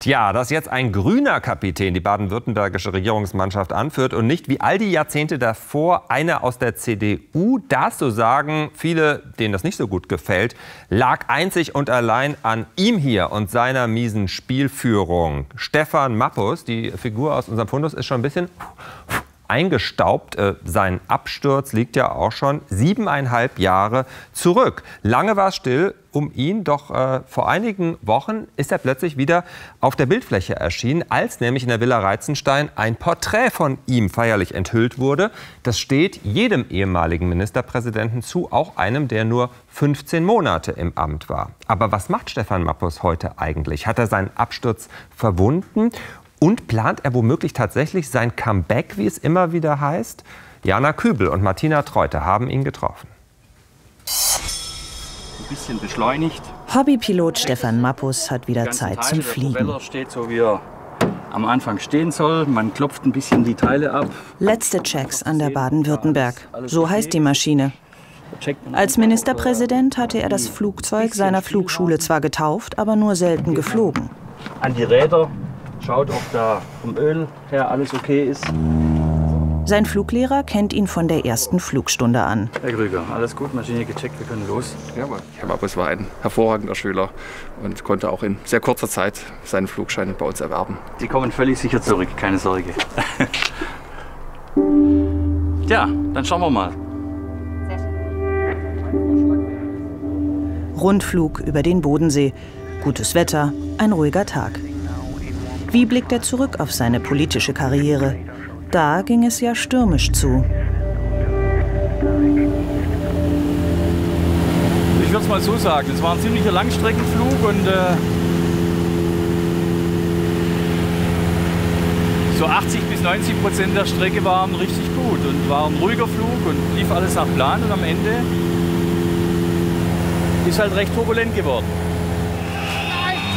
Tja, dass jetzt ein grüner Kapitän die baden-württembergische Regierungsmannschaft anführt und nicht wie all die Jahrzehnte davor einer aus der CDU, das, so sagen viele, denen das nicht so gut gefällt, lag einzig und allein an ihm hier und seiner miesen Spielführung. Stefan Mappus, die Figur aus unserem Fundus, ist schon ein bisschen eingestaubt. Äh, sein Absturz liegt ja auch schon siebeneinhalb Jahre zurück. Lange war es still um ihn, doch äh, vor einigen Wochen ist er plötzlich wieder auf der Bildfläche erschienen, als nämlich in der Villa Reizenstein ein Porträt von ihm feierlich enthüllt wurde. Das steht jedem ehemaligen Ministerpräsidenten zu, auch einem, der nur 15 Monate im Amt war. Aber was macht Stefan Mappus heute eigentlich? Hat er seinen Absturz verwunden und plant er womöglich tatsächlich sein Comeback, wie es immer wieder heißt? Jana Kübel und Martina Treuter haben ihn getroffen. Ein bisschen beschleunigt. Hobbypilot Stefan Mappus hat wieder Zeit zum Fliegen. Der Propeller steht so, wie er am Anfang stehen soll. Man klopft ein bisschen die Teile ab. Letzte Checks an der Baden-Württemberg. So heißt die Maschine. Als Ministerpräsident hatte er das Flugzeug seiner Flugschule zwar getauft, aber nur selten geflogen. An die Räder schaut, ob da vom Öl her alles okay ist. Sein Fluglehrer kennt ihn von der ersten Flugstunde an. Herr Krüger, alles gut, Maschine gecheckt, wir können los. Ja, Herr Mappus war ein hervorragender Schüler und konnte auch in sehr kurzer Zeit seinen Flugschein bei uns erwerben. Sie kommen völlig sicher zurück, keine Sorge. Tja, dann schauen wir mal. Rundflug über den Bodensee. Gutes Wetter, ein ruhiger Tag. Wie blickt er zurück auf seine politische Karriere? Da ging es ja stürmisch zu. Ich würde es mal so sagen, es war ein ziemlicher Langstreckenflug und äh, so 80 bis 90 Prozent der Strecke waren richtig gut und war ein ruhiger Flug und lief alles nach Plan und am Ende ist halt recht turbulent geworden.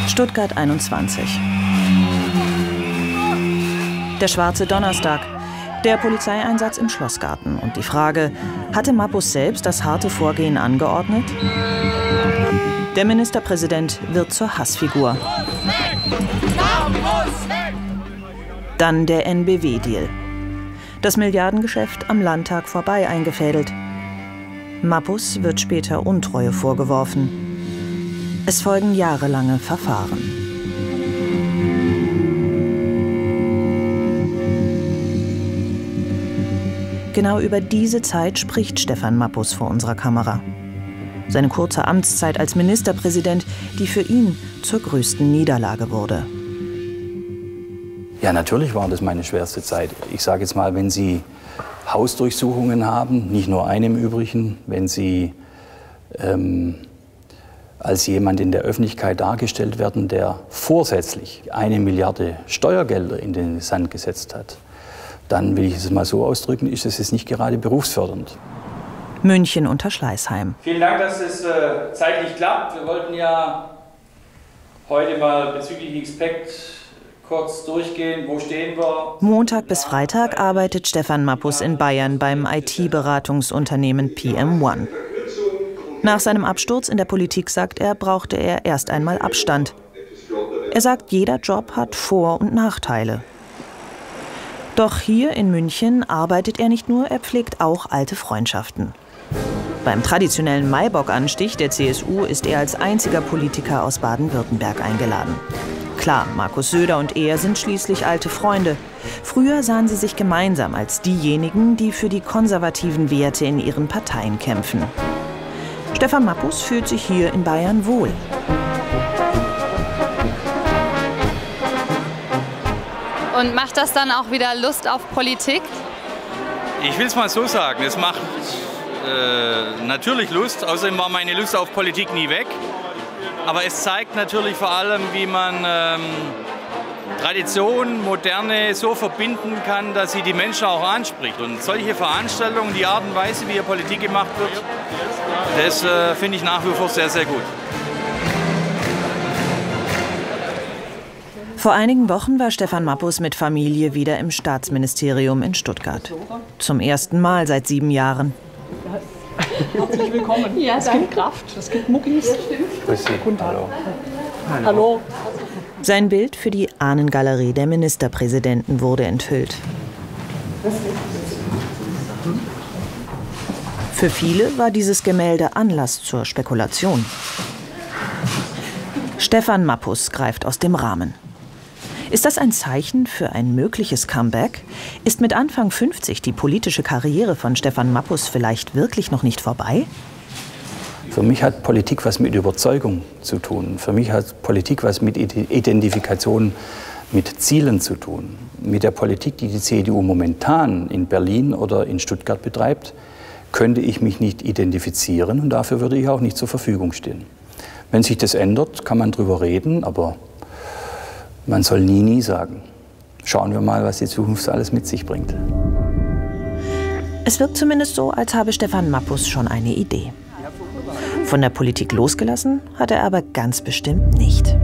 Stuttgart 21. Der schwarze Donnerstag. Der Polizeieinsatz im Schlossgarten und die Frage, hatte Mappus selbst das harte Vorgehen angeordnet? Der Ministerpräsident wird zur Hassfigur. Dann der NBW-Deal. Das Milliardengeschäft am Landtag vorbei eingefädelt. Mappus wird später Untreue vorgeworfen. Es folgen jahrelange Verfahren. Genau über diese Zeit spricht Stefan Mappus vor unserer Kamera. Seine kurze Amtszeit als Ministerpräsident, die für ihn zur größten Niederlage wurde. Ja, natürlich war das meine schwerste Zeit. Ich sage jetzt mal, wenn Sie Hausdurchsuchungen haben, nicht nur eine im Übrigen, wenn Sie ähm, als jemand in der Öffentlichkeit dargestellt werden, der vorsätzlich eine Milliarde Steuergelder in den Sand gesetzt hat, dann will ich es mal so ausdrücken, ist es jetzt nicht gerade berufsfördernd. München unter Schleißheim. Vielen Dank, dass es äh, zeitlich klappt. Wir wollten ja heute mal bezüglich Expect kurz durchgehen. Wo stehen wir? Montag bis Freitag arbeitet Stefan Mappus in Bayern beim IT-Beratungsunternehmen PM1. Nach seinem Absturz in der Politik, sagt er, brauchte er erst einmal Abstand. Er sagt, jeder Job hat Vor- und Nachteile. Doch hier in München arbeitet er nicht nur, er pflegt auch alte Freundschaften. Beim traditionellen Maibock-Anstich der CSU ist er als einziger Politiker aus Baden-Württemberg eingeladen. Klar, Markus Söder und er sind schließlich alte Freunde. Früher sahen sie sich gemeinsam als diejenigen, die für die konservativen Werte in ihren Parteien kämpfen. Stefan Mappus fühlt sich hier in Bayern wohl. Und macht das dann auch wieder Lust auf Politik? Ich will es mal so sagen, es macht äh, natürlich Lust. Außerdem war meine Lust auf Politik nie weg. Aber es zeigt natürlich vor allem, wie man ähm, Tradition, Moderne so verbinden kann, dass sie die Menschen auch anspricht. Und solche Veranstaltungen, die Art und Weise, wie hier Politik gemacht wird, das äh, finde ich nach wie vor sehr, sehr gut. Vor einigen Wochen war Stefan Mappus mit Familie wieder im Staatsministerium in Stuttgart. Zum ersten Mal seit sieben Jahren. Herzlich willkommen. Ja, das gibt Kraft, das gibt Muckis. Grüß Sie. Guten Tag. Hallo. Hallo. Sein Bild für die Ahnengalerie der Ministerpräsidenten wurde enthüllt. Für viele war dieses Gemälde Anlass zur Spekulation. Stefan Mappus greift aus dem Rahmen. Ist das ein Zeichen für ein mögliches Comeback? Ist mit Anfang 50 die politische Karriere von Stefan Mappus vielleicht wirklich noch nicht vorbei? Für mich hat Politik was mit Überzeugung zu tun. Für mich hat Politik was mit Identifikation mit Zielen zu tun. Mit der Politik, die die CDU momentan in Berlin oder in Stuttgart betreibt, könnte ich mich nicht identifizieren und dafür würde ich auch nicht zur Verfügung stehen. Wenn sich das ändert, kann man drüber reden, aber man soll nie, nie sagen. Schauen wir mal, was die Zukunft alles mit sich bringt. Es wirkt zumindest so, als habe Stefan Mappus schon eine Idee. Von der Politik losgelassen hat er aber ganz bestimmt nicht.